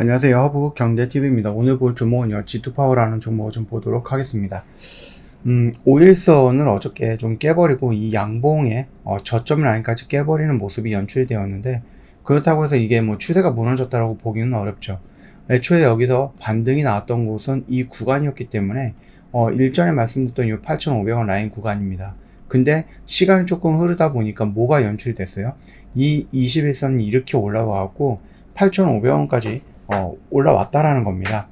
안녕하세요. 허브 경제TV입니다. 오늘 볼 종목은요, G2파워라는 종목을 좀 보도록 하겠습니다. 음, 5일선을 어저께 좀 깨버리고 이 양봉에 어, 저점 라인까지 깨버리는 모습이 연출이 되었는데 그렇다고 해서 이게 뭐 추세가 무너졌다고 보기는 어렵죠. 애초에 여기서 반등이 나왔던 곳은 이 구간이었기 때문에 어, 일전에 말씀드렸던 이 8,500원 라인 구간입니다. 근데 시간이 조금 흐르다 보니까 뭐가 연출이 됐어요? 이 21선이 이렇게 올라와갖고 8,500원까지 어, 올라왔다라는 겁니다.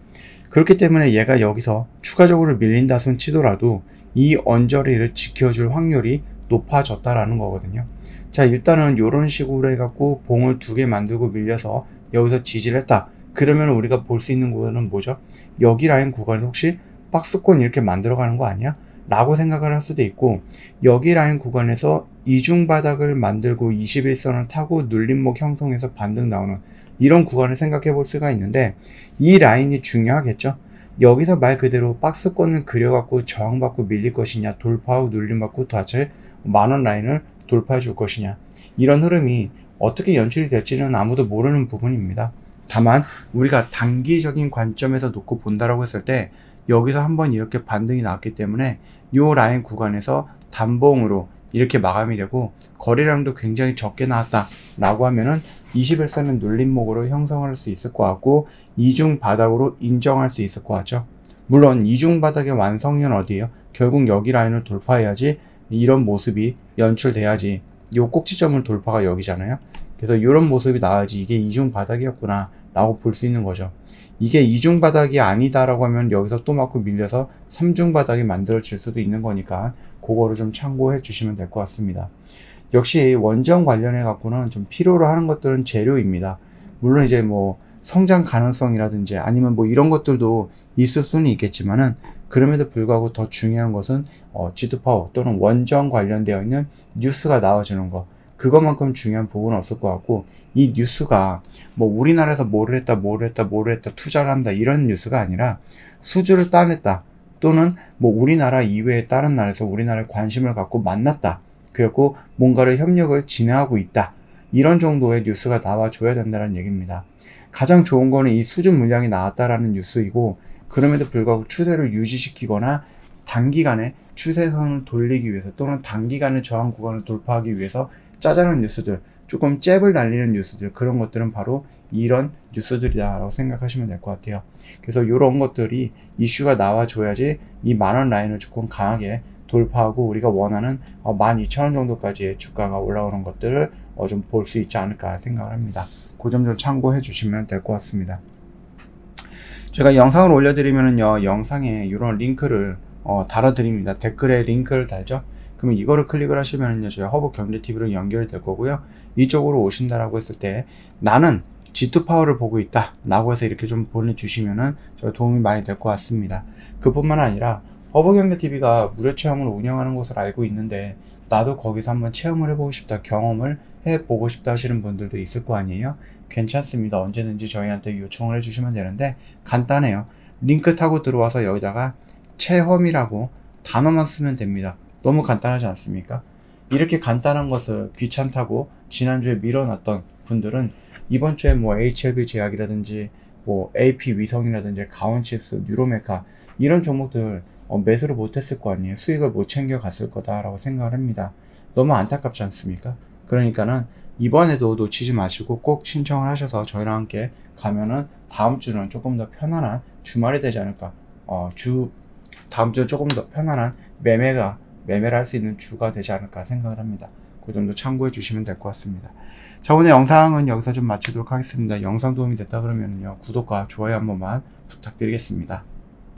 그렇기 때문에 얘가 여기서 추가적으로 밀린다 손 치더라도 이 언저리를 지켜줄 확률이 높아졌다라는 거거든요. 자, 일단은 이런 식으로 해갖고 봉을 두 개 만들고 밀려서 여기서 지지를 했다. 그러면 우리가 볼 수 있는 구간은 뭐죠? 여기 라인 구간에서 혹시 박스권 이렇게 만들어가는 거 아니야? 라고 생각을 할 수도 있고 여기 라인 구간에서 이중 바닥을 만들고 21선을 타고 눌림목 형성해서 반등 나오는 이런 구간을 생각해 볼 수가 있는데 이 라인이 중요하겠죠. 여기서 말 그대로 박스권을 그려갖고 저항받고 밀릴 것이냐 돌파하고 눌림받고 다시 만원 라인을 돌파해 줄 것이냐 이런 흐름이 어떻게 연출이 될지는 아무도 모르는 부분입니다. 다만 우리가 단기적인 관점에서 놓고 본다라고 했을 때 여기서 한번 이렇게 반등이 나왔기 때문에 이 라인 구간에서 단봉으로 이렇게 마감이 되고 거래량도 굉장히 적게 나왔다 라고 하면은 21선은 눌림목으로 형성할 수 있을 것 같고 이중 바닥으로 인정할 수 있을 것 같죠? 물론 이중 바닥의 완성은 어디에요? 결국 여기 라인을 돌파해야지 이런 모습이 연출돼야지 요 꼭지점을 돌파가 여기잖아요. 그래서 이런 모습이 나와야지 이게 이중 바닥이었구나 라고 볼 수 있는 거죠. 이게 이중 바닥이 아니다라고 하면 여기서 또 맞고 밀려서 삼중 바닥이 만들어질 수도 있는 거니까 그거를 좀 참고해 주시면 될 것 같습니다. 역시 원전 관련해 갖고는 좀 필요로 하는 것들은 재료입니다. 물론 이제 뭐 성장 가능성이라든지 아니면 뭐 이런 것들도 있을 수는 있겠지만은 그럼에도 불구하고 더 중요한 것은 어, 지드파워 또는 원전 관련되어 있는 뉴스가 나와주는 것 그것만큼 중요한 부분은 없을 것 같고 이 뉴스가 뭐 우리나라에서 뭐를 했다 뭐를 했다 뭐를 했다 투자를 한다 이런 뉴스가 아니라 수주를 따냈다 또는 뭐 우리나라 이외에 다른 나라에서 우리나라에 관심을 갖고 만났다 그리고 뭔가를 협력을 진행하고 있다 이런 정도의 뉴스가 나와줘야 된다는 얘기입니다 가장 좋은 거는 이 수주 물량이 나왔다라는 뉴스이고 그럼에도 불구하고 추세를 유지시키거나 단기간에 추세선을 돌리기 위해서 또는 단기간에 저항 구간을 돌파하기 위해서 짜잘한 뉴스들, 조금 잽을 날리는 뉴스들, 그런 것들은 바로 이런 뉴스들이다라고 생각하시면 될 것 같아요. 그래서 이런 것들이 이슈가 나와줘야지 이 만원 라인을 조금 강하게 돌파하고 우리가 원하는 12,000원 어, 정도까지의 주가가 올라오는 것들을 어, 좀볼 수 있지 않을까 생각을 합니다. 그 점 좀 참고해 주시면 될 것 같습니다. 제가 영상을 올려드리면요 영상에 이런 링크를 어, 달아드립니다. 댓글에 링크를 달죠. 그러면 이거를 클릭을 하시면요 저희 허브 경제TV로 연결이 될 거고요 이쪽으로 오신다라고 했을 때 나는 G2 파워를 보고 있다 라고 해서 이렇게 좀 보내주시면은 저 도움이 많이 될 것 같습니다 그뿐만 아니라 허브경제TV가 무료 체험을 운영하는 곳을 알고 있는데 나도 거기서 한번 체험을 해보고 싶다 경험을 해보고 싶다 하시는 분들도 있을 거 아니에요? 괜찮습니다. 언제든지 저희한테 요청을 해주시면 되는데 간단해요. 링크 타고 들어와서 여기다가 체험이라고 단어만 쓰면 됩니다. 너무 간단하지 않습니까? 이렇게 간단한 것을 귀찮다고 지난주에 밀어놨던 분들은 이번 주에 뭐 HLB 제약이라든지 뭐 AP 위성이라든지 가온칩스, 뉴로메카 이런 종목들 어, 매수를 못했을 거 아니에요. 수익을 못 챙겨갔을 거다라고 생각을 합니다. 너무 안타깝지 않습니까? 그러니까는 이번에도 놓치지 마시고 꼭 신청을 하셔서 저희랑 함께 가면은 다음 주는 조금 더 편안한 주말이 되지 않을까. 어, 주 다음 주는 조금 더 편안한 매매가 매매를 할 수 있는 주가 되지 않을까 생각을 합니다. 그 점도 참고해 주시면 될 것 같습니다. 자 오늘 영상은 여기서 좀 마치도록 하겠습니다. 영상 도움이 됐다 그러면요 구독과 좋아요 한 번만 부탁드리겠습니다.